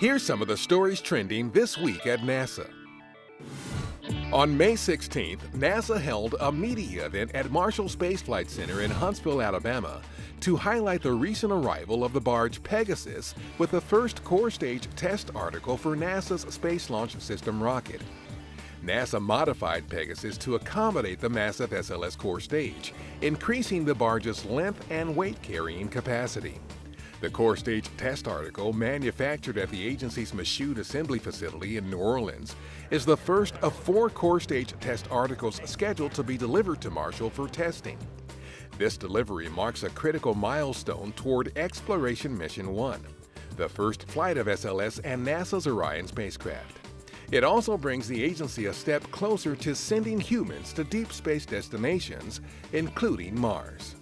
Here's some of the stories trending this week at NASA. On May 16th, NASA held a media event at Marshall Space Flight Center in Huntsville, Alabama, to highlight the recent arrival of the barge Pegasus with the first core stage test article for NASA's Space Launch System rocket. NASA modified Pegasus to accommodate the massive SLS core stage, increasing the barge's length and weight carrying capacity. The core stage test article, manufactured at the agency's Michoud assembly facility in New Orleans, is the first of four core stage test articles scheduled to be delivered to Marshall for testing. This delivery marks a critical milestone toward Exploration Mission 1, the first flight of SLS and NASA's Orion spacecraft. It also brings the agency a step closer to sending humans to deep space destinations, including Mars.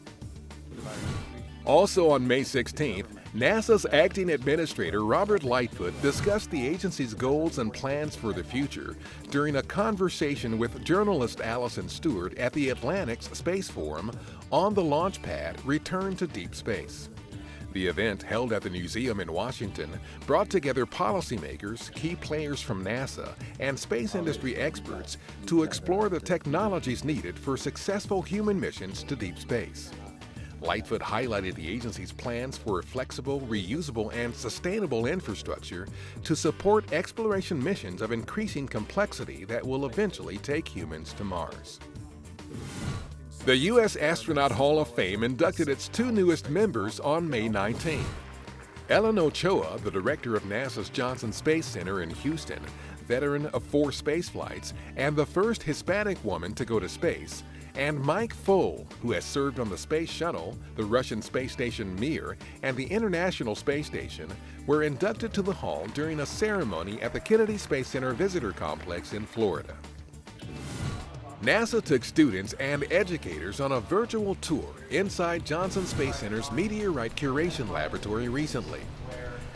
Also on May 16th, NASA's acting administrator Robert Lightfoot discussed the agency's goals and plans for the future during a conversation with journalist Alison Stewart at the Atlantic's Space Forum on the launch pad Return to Deep Space. The event, held at the Newseum in Washington, brought together policymakers, key players from NASA, and space industry experts to explore the technologies needed for successful human missions to deep space. Lightfoot highlighted the agency's plans for a flexible, reusable, and sustainable infrastructure to support exploration missions of increasing complexity that will eventually take humans to Mars. The U.S. Astronaut Hall of Fame inducted its two newest members on May 19. Ellen Ochoa, the director of NASA's Johnson Space Center in Houston, veteran of four space flights, and the first Hispanic woman to go to space, and Mike Foale, who has served on the Space Shuttle, the Russian space station Mir, and the International Space Station, were inducted to the Hall during a ceremony at the Kennedy Space Center Visitor Complex in Florida. NASA took students and educators on a virtual tour inside Johnson Space Center's Meteorite Curation Laboratory recently.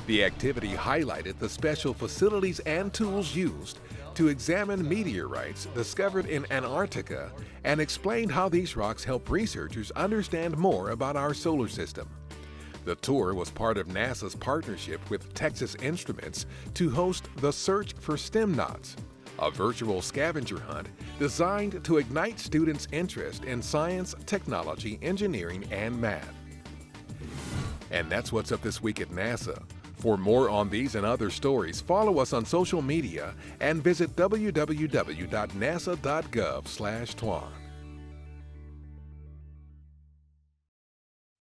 The activity highlighted the special facilities and tools used to examine meteorites discovered in Antarctica and explained how these rocks help researchers understand more about our solar system. The tour was part of NASA's partnership with Texas Instruments to host the Search for STEMnauts, a virtual scavenger hunt designed to ignite students' interest in science, technology, engineering, and math. And that's what's up this week at NASA. For more on these and other stories, follow us on social media and visit www.nasa.gov/twan.